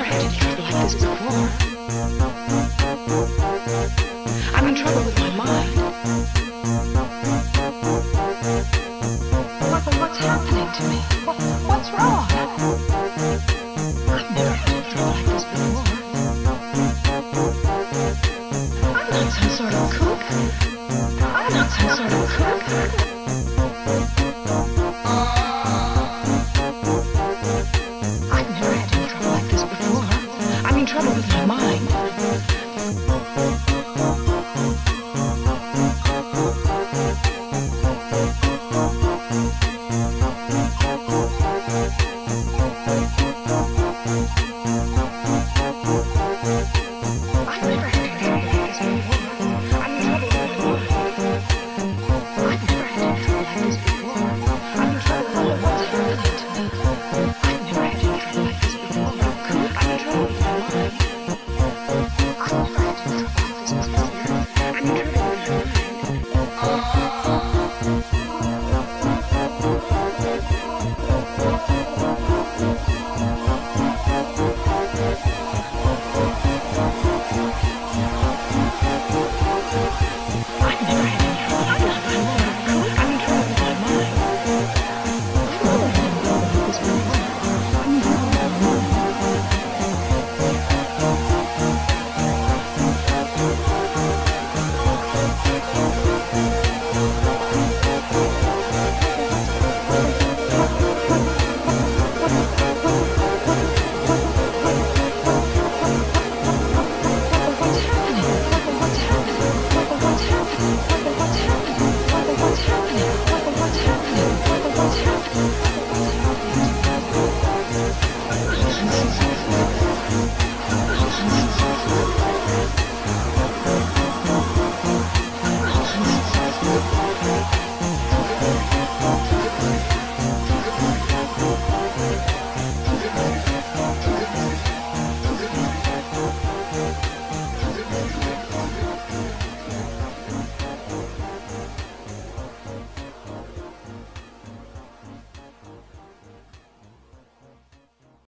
never had anything like this before. I'm in trouble with my mind. What, what's happening to me? What, what's wrong? I've never had anything like this before. I'm not some sort of cook. I'm not some sort of cook. oh Música